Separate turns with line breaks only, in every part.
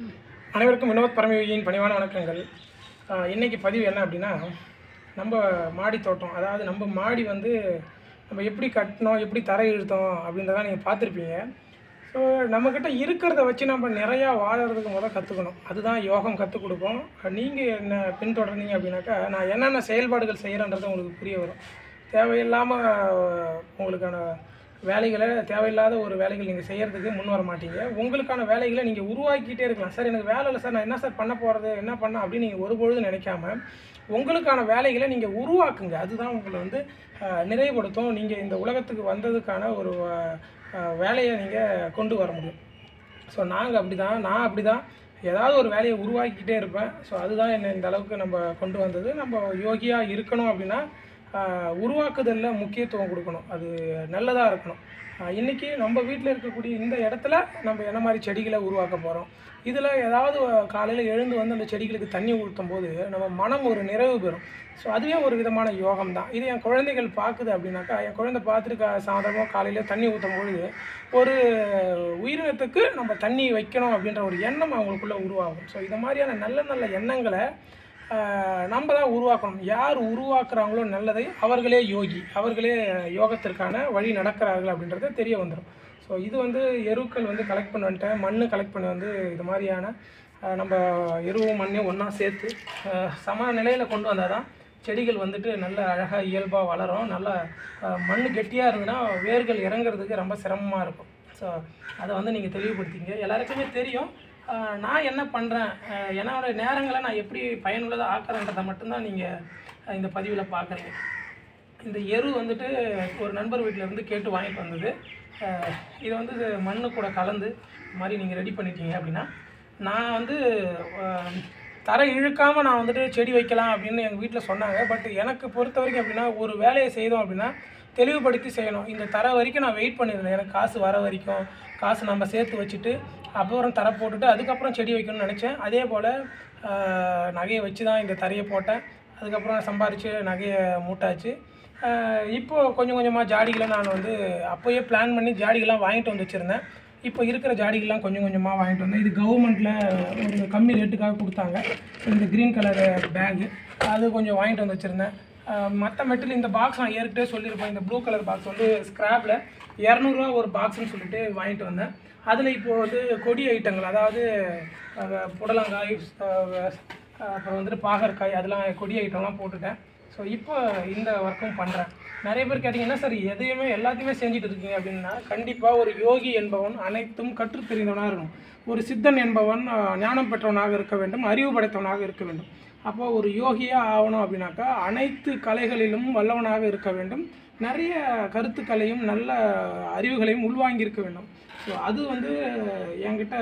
அனைவருக்கும் வினோத் பரமவியின் பணிவான வணக்கங்கள். இன்றைக்கி பதிவு என்ன அப்படின்னா நம்ம மாடி தோட்டம் அதாவது நம்ம மாடி வந்து நம்ம எப்படி கட்டினோம் எப்படி தரை இழுத்தோம் அப்படின்றத நீங்கள் பார்த்துருப்பீங்க. ஸோ நம்மக்கிட்ட இருக்கிறத வச்சு நம்ம நிறையா வாழறதுக்கு முதல் கற்றுக்கணும் அதுதான் யோகம் கற்றுக் கொடுக்கும். நீங்கள் என்ன பின்தொடர்ந்தீங்க அப்படின்னாக்கா நான் என்னென்ன செயல்பாடுகள் செய்கிறேன்றது உங்களுக்கு புரிய வரும். தேவையில்லாமல் உங்களுக்கான வேலைகளை தேவையில்லாத ஒரு வேலைகள் நீங்கள் செய்கிறதுக்கு முன் வர மாட்டீங்க. உங்களுக்கான வேலைகளை நீங்கள் உருவாக்கிட்டே இருக்கலாம். சார் எனக்கு வேலை இல்லை சார். நான் என்ன சார் பண்ண போகிறது என்ன பண்ண? அப்படின்னு நீங்கள் ஒரு பொழுது நினைக்காம உங்களுக்கான வேலைகளை நீங்கள் உருவாக்குங்க. அதுதான் உங்களை வந்து நிறைவுபடுத்தும். நீங்கள் இந்த உலகத்துக்கு வந்ததுக்கான ஒரு வேலையை நீங்கள் கொண்டு வர முடியும். ஸோ நாங்கள் அப்படி தான் நான் அப்படி தான் ஏதாவது ஒரு வேலையை உருவாக்கிக்கிட்டே இருப்பேன். ஸோ அதுதான் என்னை இந்த அளவுக்கு நம்ம கொண்டு வந்தது. நம்ம யோகியாக இருக்கணும் அப்படின்னா உருவாக்குதலில் முக்கியத்துவம் கொடுக்கணும். அது நல்லதாக இருக்கணும். இன்றைக்கி நம்ம வீட்டில் இருக்கக்கூடிய இந்த இடத்துல நம்ம என்ன மாதிரி செடிகளை உருவாக்க போகிறோம் இதில் ஏதாவது காலையில் எழுந்து வந்து அந்த செடிகளுக்கு தண்ணி ஊற்றும் போது நம்ம மனம் ஒரு நிறைவு பெறும். ஸோ அதுவே ஒரு விதமான யோகம் தான். இது என் குழந்தைகள் பார்க்குது அப்படின்னாக்கா என் குழந்தை பார்த்துட்டு கா சாயந்தரமாக காலையில் தண்ணி ஊற்றும் பொழுது ஒரு உயிரினத்துக்கு நம்ம தண்ணி வைக்கணும் அப்படின்ற ஒரு எண்ணம் அவங்களுக்குள்ளே உருவாகும். ஸோ இது மாதிரியான நல்ல நல்ல எண்ணங்களை நம்ம தான் உருவாக்கணும். யார் உருவாக்குறாங்களோ நல்லதை அவர்களே யோகி அவர்களே யோகத்திற்கான வழி நடக்கிறார்கள் அப்படின்றது தெரிய வந்துடும் ஸோ இது வந்து எருக்கள் வந்து கலெக்ட் பண்ண வந்துட்டேன். மண் கலெக்ட் பண்ணி வந்து இது மாதிரியான நம்ம எருவும் மண்ணையும் ஒன்றா சேர்த்து சம நிலையில் கொண்டு வந்தால் தான் செடிகள் வந்துட்டு நல்ல அழகாக இயல்பாக வளரும். நல்லா மண் கெட்டியாக இருந்ததுன்னா வேர்கள் இறங்குறதுக்கு ரொம்ப சிரமமாக இருக்கும். ஸோ அதை வந்து நீங்கள் தெளிவுபடுத்திங்க எல்லாருக்குமே தெரியும். நான் என்ன பண்ணுறேன் என்னோட நேரங்களை நான் எப்படி பயனுள்ளதாக ஆக்குறேன்றதை மட்டும்தான் நீங்கள் இந்த பதிவில் பார்க்குறீங்க இந்த எரு வந்துட்டு ஒரு நண்பர் வீட்டில் இருந்து கேட்டு வாங்கிட்டு வந்தது. இதை இது வந்து மண்ணு கூட கலந்து இது மாதிரி நீங்கள் ரெடி பண்ணிட்டீங்க அப்படின்னா நான் வந்து தரை இழுக்காமல் நான் வந்துட்டு செடி வைக்கலாம் அப்படின்னு எங்கள் வீட்டில் சொன்னாங்க. பட் எனக்கு பொறுத்த வரைக்கும் அப்படின்னா ஒரு வேலையை செய்தோம் அப்படின்னா தெளிவுபடுத்தி செய்யணும். இந்த தர வரைக்கும் நான் வெயிட் பண்ணியிருந்தேன். எனக்கு காசு வர வரைக்கும் காசு நம்ம சேர்த்து வச்சுட்டு அப்புறம் தரை போட்டுட்டு அதுக்கப்புறம் செடி வைக்கணும்னு நினச்சேன். அதே போல் நகையை வச்சு தான் இந்த தரையை போட்டேன். அதுக்கப்புறம் சம்பாரித்து நகையை மூட்டாச்சு. இப்போது கொஞ்சம் கொஞ்சமாக ஜாடிகளை நான் வந்து அப்போயே பிளான் பண்ணி ஜாடிகள்லாம் வாங்கிட்டு வந்து வச்சுருந்தேன். இப்போ இருக்கிற ஜாடிகள்லாம் கொஞ்சம் கொஞ்சமாக வாங்கிட்டு வந்தேன். இது கவர்மெண்ட்டில் ஒரு கம்மி ரேட்டுக்காக கொடுத்தாங்க. இந்த க்ரீன் கலர் பேகு அது கொஞ்சம் வாங்கிட்டு வந்து வச்சுருந்தேன். மற்ற மெட்டீரியல் இந்த பாக்ஸ் நான் ஏற்கனவே சொல்லியிருப்பேன். இந்த ப்ளூ கலர் பாக்ஸ் வந்து ஸ்க்ராப்பில் இரநூறுவா ஒரு பாக்ஸ்னு சொல்லிட்டு வாங்கிட்டு வந்தேன். அதில் இப்போது வந்து கொடி ஐட்டங்கள் அதாவது புடலங்காய் அப்புறம் வந்துட்டு பாகற்காய் அதெல்லாம் கொடி ஐட்டம்லாம் போட்டுட்டேன். ஸோ இப்போ இந்த ஒர்க்கும் பண்ணுறேன் நிறைய பேர் கேட்டிங்கன்னா சார் எதையுமே எல்லாத்தையுமே செஞ்சுட்டு இருக்கீங்க. அப்படின்னா கண்டிப்பாக ஒரு யோகி என்பவன் அனைத்தும் கற்றுத் தெரிந்தவனாக இருக்கணும். ஒரு சித்தன் என்பவன் ஞானம் பெற்றவனாக இருக்க வேண்டும் அறிவு படைத்தவனாக இருக்க வேண்டும். அப்போ ஒரு யோகியாக ஆகணும் அப்படின்னாக்கா அனைத்து கலைகளிலும் வல்லவனாக இருக்க வேண்டும். நிறைய கருத்துக்களையும் நல்ல அறிவுகளையும் உள்வாங்கியிருக்க வேண்டும். ஸோ அது வந்து என்கிட்ட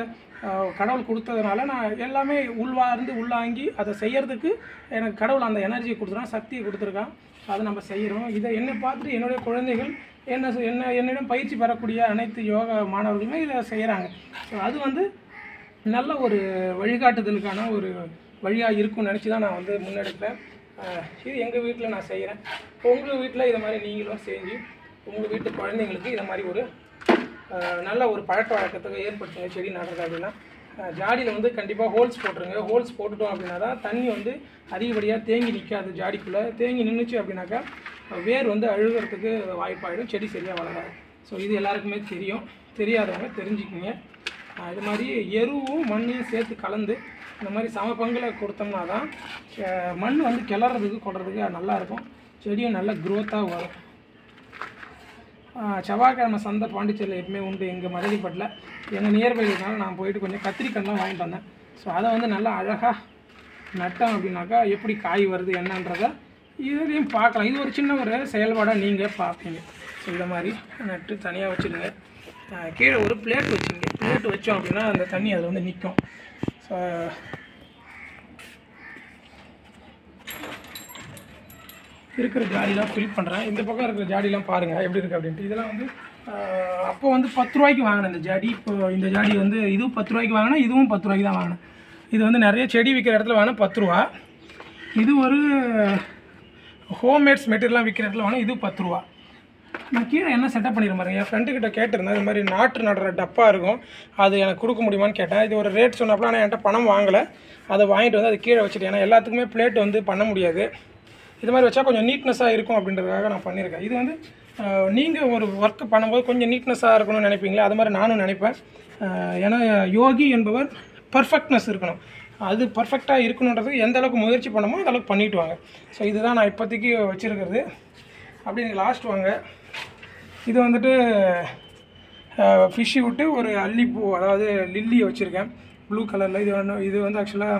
கடவுள் கொடுத்ததுனால நான் எல்லாமே உள்வார்ந்து உள்வாங்கி அதை செய்கிறதுக்கு எனக்கு கடவுள் அந்த எனர்ஜியை கொடுத்துருக்கான் சக்தியை கொடுத்துருக்கான். அதை நம்ம செய்கிறோம் இதை என்னை பார்த்துட்டு என்னுடைய குழந்தைகள் என்ன என்ன என்னிடம் பயிற்சி பெறக்கூடிய அனைத்து யோகா மாணவர்களுமே இதை செய்கிறாங்க ஸோ அது வந்து நல்ல ஒரு வழிகாட்டுதலுக்கான ஒரு வழியாக இருக்கும்னு நினச்சி தான் நான் வந்து முன்னெடுப்பேன் இது எங்கள் வீட்டில் நான் செய்கிறேன் உங்கள் வீட்டில் இதை மாதிரி நீங்களும் செஞ்சு உங்கள் வீட்டு குழந்தைங்களுக்கு இதை மாதிரி ஒரு நல்ல ஒரு பழக்க வழக்கத்துக்கு ஏற்படுத்துங்க. செடி நடுறது அப்படின்னா. ஜாடியில் வந்து கண்டிப்பாக ஹோல்ஸ் போட்டுருங்க. ஹோல்ஸ் போட்டுட்டோம் அப்படின்னா தான் தண்ணி வந்து அதிகப்படியாக தேங்கி நிற்காது ஜாடிக்குள்ளே. தேங்கி நின்றுச்சு அப்படின்னாக்கா வேர் வந்து அழுகிறதுக்கு வாய்ப்பாயிடும். செடி சரியாக வளராது. ஸோ இது எல்லாருக்குமே தெரியும். தெரியாதவங்க தெரிஞ்சுக்குங்க. இது மாதிரி எருவும் மண்ணையும் சேர்த்து கலந்து இந்த மாதிரி சம பங்கில் கொடுத்தோம்னா தான் மண் வந்து கிளறதுக்கு கொடுறதுக்கு நல்லாயிருக்கும் செடியும் நல்லா க்ரோத்தாக வரும். செவ்வாய்க்கிழமை சந்தை பாண்டிச்சேரியில் எப்பவுமே உண்டு. எங்கள் மதுரைப்பட்டில் எங்கள் நியர்பை நான் போயிட்டு கொஞ்சம் கத்திரிக்கண்லாம் வாங்கிட்டு வந்தேன். ஸோ அதை வந்து நல்லா அழகாக நட்டோம் அப்படின்னாக்கா எப்படி காய் வருது என்னன்றதை இதுலேயும் பார்க்கலாம். இது ஒரு சின்ன ஒரு செயல்பாடாக நீங்கள் பார்ப்பீங்க. ஸோ இதை மாதிரி நட்டு தனியாக வச்சுடுங்க. கீழே ஒரு பிளேட் வச்சுங்க. பிளேட் வச்சோம் அப்படின்னா அந்த தண்ணி அதில் வந்து நிற்கும் ஸோ இருக்கிற ஜாடிலாம் ஃபில் பண்ணுறேன் இந்த பக்கம் இருக்கிற ஜாடிலாம் பாருங்கள் எப்படி இருக்குது அப்படின்ட்டு. இதெல்லாம் வந்து அப்போ வந்து பத்து ரூபாய்க்கு வாங்கினேன் இந்த ஜாடி. இப்போ இந்த ஜாடி வந்து இதுவும் பத்து ரூபாய்க்கு வாங்கினேன் இதுவும் பத்து ரூபாய்க்கு தான் வாங்கினேன். இது வந்து நிறைய செடி விற்கிற இடத்துல வாங்கினேன் பத்து ரூபா. இது ஒரு ஹோம்மேட்ஸ் மெட்டீரியல்லாம் விற்கிற இடத்துல வாங்கினா இது பத்து ரூபா. நான் கீழே என்ன செட்டப் பண்ணிருக்கேன் என் ஃப்ரெண்டு கிட்ட கேட்டிருந்தேன் இது மாதிரி நாற்று நடுற டப்பா இருக்கும். அது எனக்கு கொடுக்க முடியுமான்னு கேட்டேன். இது ஒரு ரேட் சொன்னப்பல ஆனால் என்கிட்ட பணம் வாங்கலை. அதை வாங்கிட்டு வந்து அது கீழே வச்சுட்டேன். ஏன்னா எல்லாத்துக்குமே பிளேட் வந்து பண்ண முடியாது. இது மாதிரி வச்சா கொஞ்சம் நீட்னஸாக இருக்கும் அப்படின்றதுக்காக நான் பண்ணியிருக்கேன். இது வந்து நீங்கள் ஒரு ஒர்க் பண்ணும்போது கொஞ்சம் நீட்னஸாக இருக்கணும்னு நினைப்பீங்களா? அது மாதிரி நானும் நினைப்பேன். ஏன்னா யோகி என்பவர் பர்ஃபெக்ட்னஸ் இருக்கணும். அது பர்ஃபெக்டாக இருக்கணுன்றது எந்த அளவுக்கு முயற்சி பண்ணமோ அந்த அளவுக்கு பண்ணிட்டு வாங்க. ஸோ இதுதான் நான் இப்போதைக்கு வச்சுருக்கிறது. அப்படி நீங்கள் லாஸ்ட் வாங்க. இது வந்துட்டு ஃபிஷ்ஷி விட்டு ஒரு அல்லிப்பூ அதாவது லில்லியை வச்சுருக்கேன். ப்ளூ கலரில் இது ஒன்று இது வந்து ஆக்சுவலாக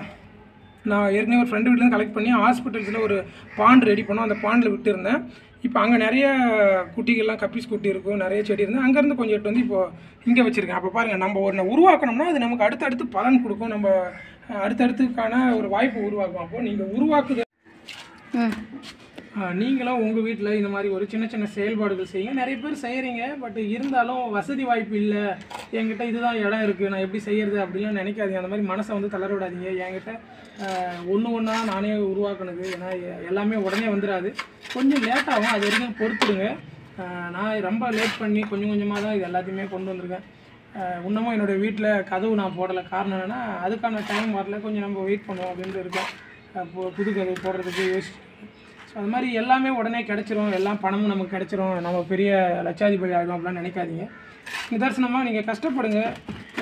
நான் ஏற்கனவே ஒரு ஃப்ரெண்டு வீட்டிலேருந்து கலெக்ட் பண்ணி ஹாஸ்பிட்டல்ஸில் ஒரு பாண்ட் ரெடி பண்ணோம். அந்த பாண்டில் விட்டுருந்தேன். இப்போ அங்கே நிறைய குட்டிகள்லாம் கப்பீஸ் குட்டி இருக்கும் நிறைய செடி இருந்து அங்கேருந்து கொஞ்சம் எடுத்து வந்து இப்போ இங்கே வச்சுருக்கேன். அப்போ பாருங்கள் நம்ம ஒன்று உருவாக்கணும்னா அது நமக்கு அடுத்தடுத்து பலன் கொடுக்கும். நம்ம அடுத்தடுத்துக்கான ஒரு வாய்ப்பு உருவாக்கும். அப்போ நீங்கள் உருவாக்குது நீங்களும் உங்கள் வீட்டில் இந்த மாதிரி ஒரு சின்ன சின்ன செயல்பாடுகள் செய்யுங்க. நிறைய பேர் செய்கிறீங்க பட் இருந்தாலும் வசதி வாய்ப்பு இல்லை. என்கிட்ட இதுதான் இடம் இருக்குது நான் எப்படி செய்யறது அப்படிலாம் நினைக்காதீங்க. அந்த மாதிரி மனசை வந்து தளர விடாதீங்க. என்கிட்ட ஒன்று ஒன்றா நானே உருவாக்குனது. ஏன்னா எல்லாமே உடனே வந்துடாது கொஞ்சம் லேட்டாகும் அது வரைக்கும் பொறுத்துடுங்க. நான் ரொம்ப லேட் பண்ணி கொஞ்சம் கொஞ்சமாக தான் இது எல்லாத்தையுமே கொண்டு வந்திருக்கேன். இன்னமும் என்னோடய வீட்டில் கதவு நான் போடலை. காரணம் என்னென்னா அதுக்கான டைம் வரல. கொஞ்சம் நம்ம வெயிட் பண்ணுவோம் அப்படின்ட்டு இருக்கேன் புது கதவு போடுறதுக்கு யோசிச்சு ஸோ அது மாதிரி எல்லாமே உடனே கிடச்சிரும். எல்லாம் பணமும் நமக்கு கிடச்சிரும். நம்ம பெரிய லட்சாதிபதி ஆகிடும் அப்படிலாம் நினைக்காதீங்க. நிதர்சனமாக நீங்கள் கஷ்டப்படுங்க.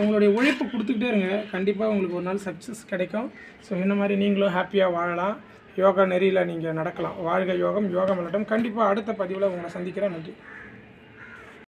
உங்களுடைய உழைப்பு கொடுத்துக்கிட்டே இருங்க. கண்டிப்பாக உங்களுக்கு ஒரு நாள் சக்ஸஸ் கிடைக்கும். ஸோ இந்த மாதிரி நீங்களும் ஹாப்பியாக வாழலாம். யோகா நெறியில் நீங்கள் நடக்கலாம். வாழ்க யோகம் யோகம் நடட்டும் கண்டிப்பாக அடுத்த பதிவில் உங்களை சந்திக்கிறேன். நன்றி.